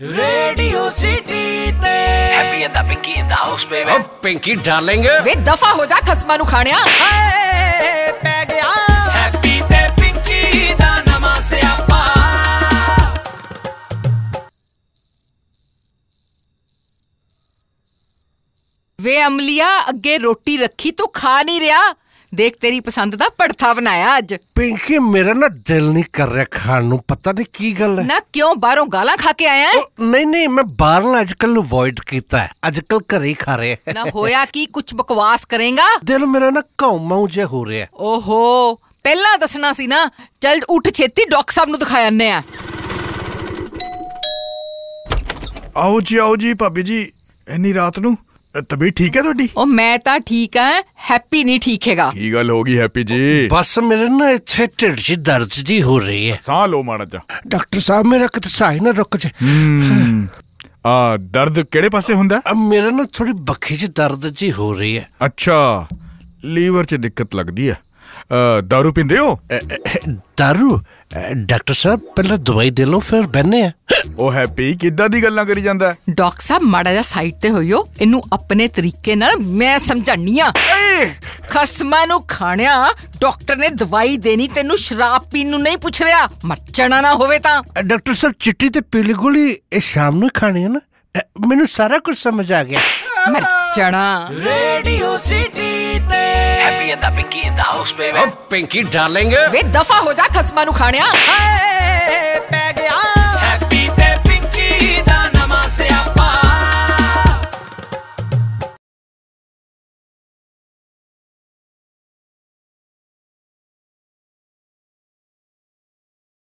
Radio city ਤੇ। Happy and the Pinky in the house baby oh Pinky darling ਵੇ ਦਫਾ ਹੋ ਜਾ ਖਸਮਾਂ ਨੂੰ ਖਾਣਿਆ। ਹਾਏ ਪੈ ਗਿਆ। ਹੈਪੀ ਤੇ ਪਿੰਕੀ ਦਾ ਨਵਾਂ ਸਿਆਪਾ। ਵੇ ਅਮਲੀਆ ਅੱਗੇ ਰੋਟੀ ਰੱਖੀ ਤੂੰ ਖਾ ਨਹੀਂ ਰਿਹਾ। ਦੇਖ ਤੇਰੀ ਪਸੰਦ ਦਾ ਪੜਥਾ ਬਣਾਇਆ ਅੱਜ। ਪਿੰਕੀ ਮੇਰਾ ਨਾ ਦਿਲ ਨਹੀਂ ਕਰ ਰਿਹਾ ਖਾਣ ਨੂੰ। ਪਤਾ ਨਹੀਂ ਕੀ ਗੱਲ ਹੈ। ਨਾ ਕਿਉਂ ਬਾਹਰੋਂ ਗਾਲਾਂ ਖਾ ਕੇ ਆਇਆ ਨਹੀਂ ਨਹੀਂ ਮੈਂ ਬਾਹਰਲਾ ਅੱਜ ਕੱਲ ਅਵੋਇਡ ਕੀਤਾ ਹੈ। ਅੱਜ ਕੱਲ ਘਰੇ ਹੀ ਖਾ ਰਿਹਾ ਹੈ। ਨਾ ਹੋਇਆ ਕੀ ਕੁਝ ਬਕਵਾਸ ਕਰੇਗਾ? ਦਿਲ ਮੇਰਾ ਨਾ ਘਾਉ ਜਿਹਾ ਹੋ ਰਿਹਾ ਹੈ। ਓਹੋ ਪਹਿਲਾਂ ਦੱਸਣਾ ਸੀ ਨਾ ਚੱਲ ਉੱਠ ਛੇਤੀ ਡਾਕਟਰ ਸਾਹਿਬ ਨੂੰ ਦਿਖਾ ਆਨੇ ਆ ਆਓ ਜੀ ਆਓ ਜੀ ਭਾਬੀ ਜੀ ਇੰਨੀ ਰਾਤ ਨੂੰ ਤਬੀਅਤ ਠੀਕ ਹੈ ਤੁਹਾਡੀ? ਉਹ ਮੈਂ ਤਾਂ ਠੀਕ ਆ ਹੈਪੀ ਨਹੀਂ ਠੀਕ ਹੈਗਾ। ਕੀ ਗੱਲ ਹੋ ਗਈ ਹੈਪੀ ਜੀ? ਬਸ ਮੇਰੇ ਨਾ ਇੱਥੇ ਢਿੱਡ 'ਚ ਦਰਦ ਜੀ ਹੋ ਰਹੀ ਹੈ। ਸਾਹ ਲਓ ਮਾੜਾ ਜਾ ਡਾਕਟਰ ਸਾਹਿਬ ਮੇਰਾ ਕਿਤੇ ਸਾਹ ਹੀ ਨਾ ਰੁਕ ਜੇ ਆ ਦਰਦ ਕਿਹੜੇ ਪਾਸੇ ਹੁੰਦਾ? ਮੇਰਾ ਨਾ ਥੋੜੀ ਬੱਖੀ 'ਚ ਦਰਦ ਜੀ ਹੋ ਰਹੀ ਹੈ। ਅੱਛਾ ਲੀਵਰ 'ਚ ਦਿੱਕਤ ਲੱਗਦੀ ਹੈ। ਦਾਰੂ ਪੀਂਦੇ ਹੋ? ਅ, ਡਾਕਟਰ ਸਾਹਿਬ ਪਹਿਲਾਂ ਦਵਾਈ ਦੇ ਲਓ ਫਿਰ ਬੈਨੇ ਆ ਉਹ ਹੈਪੀ ਕਿੱਦਾਂ ਦੀ ਗੱਲਾਂ ਕਰੀ ਜਾਂਦਾ? ਹੈ? ਡਾਕਟਰ ਸਾਹਿਬ ਮਾੜਾ ਜਿਹਾ ਸਾਈਡ ਤੇ ਹੋਇਓ। ਇਹਨੂੰ ਆਪਣੇ ਤਰੀਕੇ ਨਾਲ ਮੈਂ ਸਮਝਾਨੀ ਆ ਖਸਮਾਂ ਨੂੰ ਖਾਣਿਆ ਡਾਕਟਰ ਨੇ ਦਵਾਈ ਦੇਣੀ ਤੈਨੂੰ ਸ਼ਰਾਬ ਪੀਣ ਨੂੰ ਨਹੀਂ ਪੁੱਛ ਰਿਹਾ। ਮਰਚਣਾ ਨਾ ਹੋਵੇ ਤਾਂ। ਡਾਕਟਰ ਸਾਹਿਬ ਚਿੱਟੀ ਤੇ ਪੀਲੀ ਗੋਲੀ ਇਹ ਸ਼ਾਮ ਨੂੰ ਖਾਣੀ ਹੈ ਨਾ? ਮੈਨੂੰ ਸਾਰਾ ਕੁਝ ਸਮਝ ਆ ਗਿਆ। ਮਰਚਣਾ ਰੇਡੀਓ ਸਿਟੀ ਤੇ। Happy and the Pinky in the house baby Pinky darling. ਵੇ ਦਫਾ ਹੋ ਜਾ ਖਸਮਾਂ ਨੂੰ ਖਾਣਿਆ। ਹਾਏ